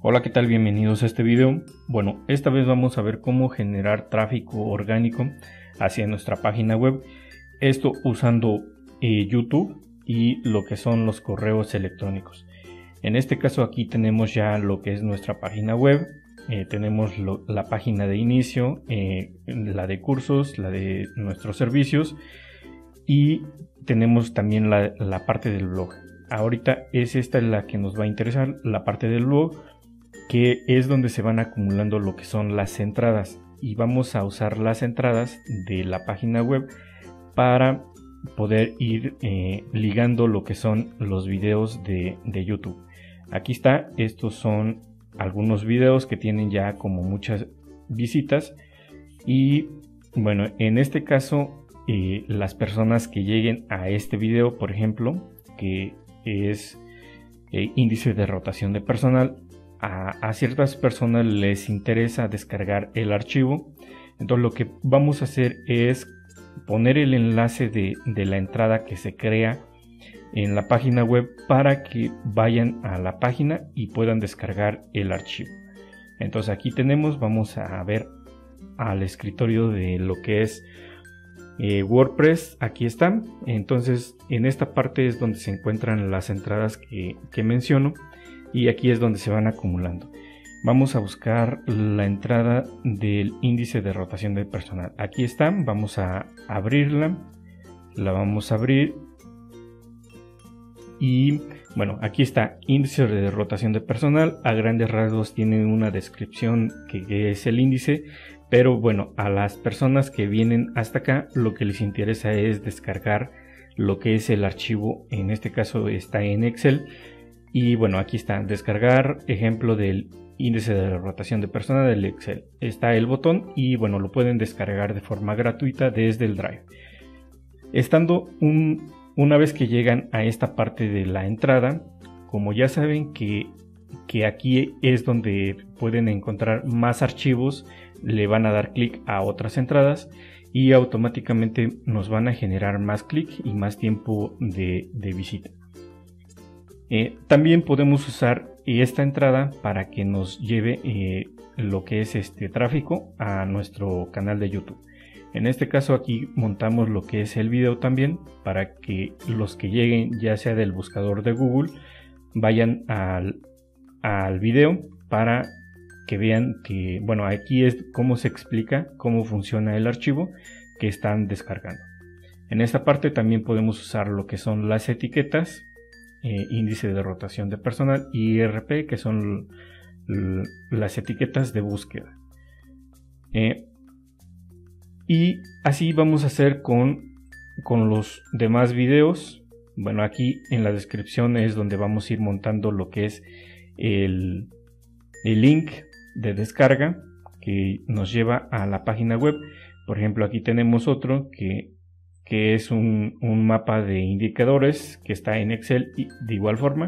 Hola, ¿qué tal? Bienvenidos a este video. Bueno, esta vez vamos a ver cómo generar tráfico orgánico hacia nuestra página web. Esto usando eh, YouTube y lo que son los correos electrónicos. En este caso aquí tenemos ya lo que es nuestra página web. Eh, tenemos la página de inicio, eh, la de cursos, la de nuestros servicios y tenemos también la, la parte del blog. Ahorita es esta la que nos va a interesar, la parte del blog que es donde se van acumulando lo que son las entradas y vamos a usar las entradas de la página web para poder ir eh, ligando lo que son los videos de, de, YouTube. Aquí está, estos son algunos videos que tienen ya como muchas visitas y bueno, en este caso eh, las personas que lleguen a este video, por ejemplo, que es eh, índice de rotación de personal, a, ciertas personas les interesa descargar el archivo. Entonces lo que vamos a hacer es poner el enlace de, la entrada que se crea en la página web para que vayan a la página y puedan descargar el archivo. Entonces aquí tenemos, vamos a ver al escritorio de lo que es eh, WordPress. Aquí están. Entonces en esta parte es donde se encuentran las entradas que, que menciono y aquí es donde se van acumulando. Vamos a buscar la entrada del índice de rotación del personal. Aquí está, vamos a abrirla, la vamos a abrir y bueno, aquí está índice de rotación de personal. A grandes rasgos tiene una descripción que es el índice, pero bueno, a las personas que vienen hasta acá lo que les interesa es descargar lo que es el archivo, en este caso está en Excel y bueno, aquí está, descargar ejemplo del índice de rotación de personal del Excel. Está el botón y bueno, lo pueden descargar de forma gratuita desde el Drive. Estando una vez que llegan a esta parte de la entrada, como ya saben que, que aquí es donde pueden encontrar más archivos, le van a dar clic a otras entradas y automáticamente nos van a generar más clic y más tiempo de visita. Eh, también podemos usar esta entrada para que nos lleve eh, lo que es este tráfico a nuestro canal de YouTube. En este caso aquí montamos lo que es el video también para que los que lleguen ya sea del buscador de Google vayan al, al video para que vean que bueno aquí es cómo se explica cómo funciona el archivo que están descargando. En esta parte también podemos usar lo que son las etiquetas eh, índice de rotación de personal y IRP, que son las etiquetas de búsqueda. Eh, y así vamos a hacer con, con los demás videos. Bueno, aquí en la descripción es donde vamos a ir montando lo que es el, el link de descarga que nos lleva a la página web. Por ejemplo, aquí tenemos otro que que es un, mapa de indicadores que está en Excel de igual forma.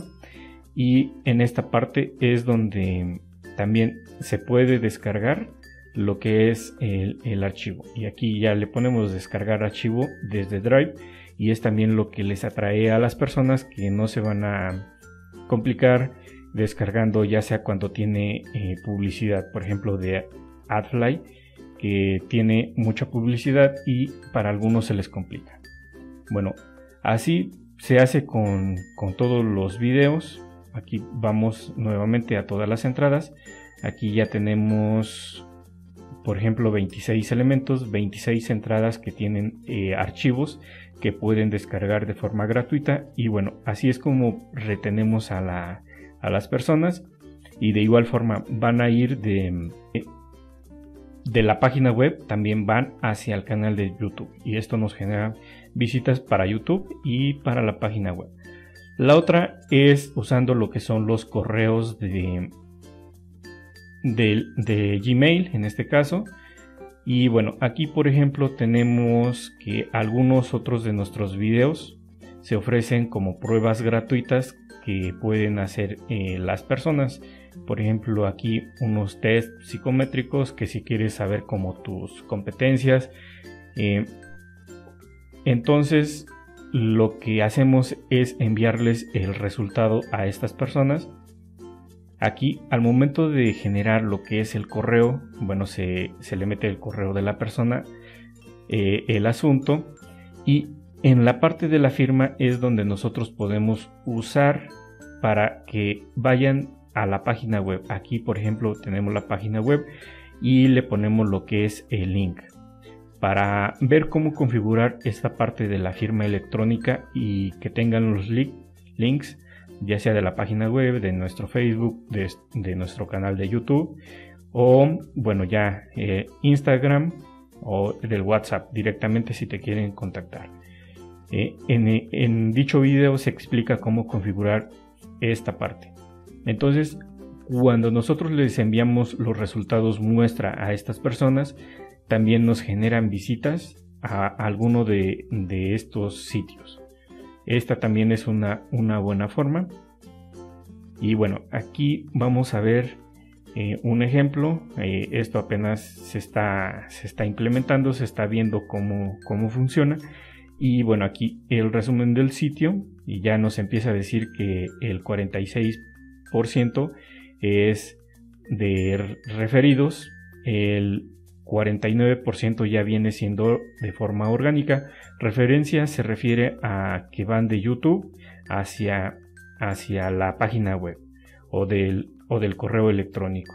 Y en esta parte es donde también se puede descargar lo que es el, archivo. Y aquí ya le ponemos descargar archivo desde Drive. Y es también lo que les atrae a las personas que no se van a complicar descargando ya sea cuando tiene eh, publicidad, por ejemplo de AdFly que tiene mucha publicidad y para algunos se les complica. Bueno, así se hace con, todos los videos. Aquí vamos nuevamente a todas las entradas. Aquí ya tenemos, por ejemplo, 26 elementos, 26 entradas que tienen eh, archivos que pueden descargar de forma gratuita. Y bueno, así es como retenemos a, la, a las personas. Y de igual forma van a ir de, de la página web también van hacia el canal de YouTube y esto nos genera visitas para YouTube y para la página web. La otra es usando lo que son los correos de, de, Gmail en este caso. Y bueno, aquí por ejemplo tenemos que algunos otros de nuestros videos se ofrecen como pruebas gratuitas que pueden hacer eh, las personas. Por ejemplo, aquí unos test psicométricos que si quieres saber como tus competencias. Eh, entonces, lo que hacemos es enviarles el resultado a estas personas Aquí al momento de generar lo que es el correo, bueno, se, le mete el correo de la persona, eh, el asunto y en la parte de la firma es donde nosotros podemos usar para que vayan a la página web. Aquí, por ejemplo, tenemos la página web y le ponemos lo que es el link. Para ver cómo configurar esta parte de la firma electrónica y que tengan los links, ya sea de la página web, de nuestro Facebook, de, nuestro canal de YouTube o, bueno, ya eh, Instagram o del WhatsApp directamente si te quieren contactar. Eh, en, dicho video se explica cómo configurar esta parte. Entonces, cuando nosotros les enviamos los resultados muestra a estas personas, también nos generan visitas a alguno de, estos sitios. Esta también es una, una, buena forma. Y bueno, aquí vamos a ver eh, un ejemplo. Eh, esto apenas se está, se está implementando, se está viendo cómo, cómo funciona. Y bueno, aquí el resumen del sitio y ya nos empieza a decir que el 46% es de referidos, el 49% ya viene siendo de forma orgánica. Referencia se refiere a que van de YouTube hacia, hacia la página web o del, o del correo electrónico.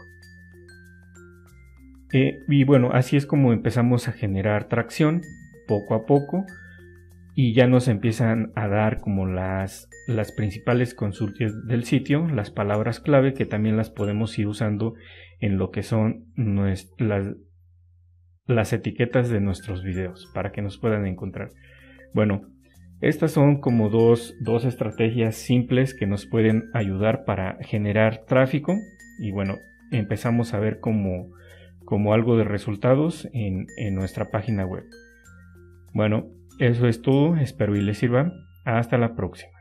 Eh, y bueno, así es como empezamos a generar tracción poco a poco y ya nos empiezan a dar como las, las principales consultas del sitio, las palabras clave que también las podemos ir usando en lo que son nuestras, las etiquetas de nuestros videos para que nos puedan encontrar. Bueno, estas son como dos, dos estrategias simples que nos pueden ayudar para generar tráfico y bueno, empezamos a ver como, como algo de resultados en, en nuestra página web. Bueno, eso es todo, espero y les sirva. Hasta la próxima.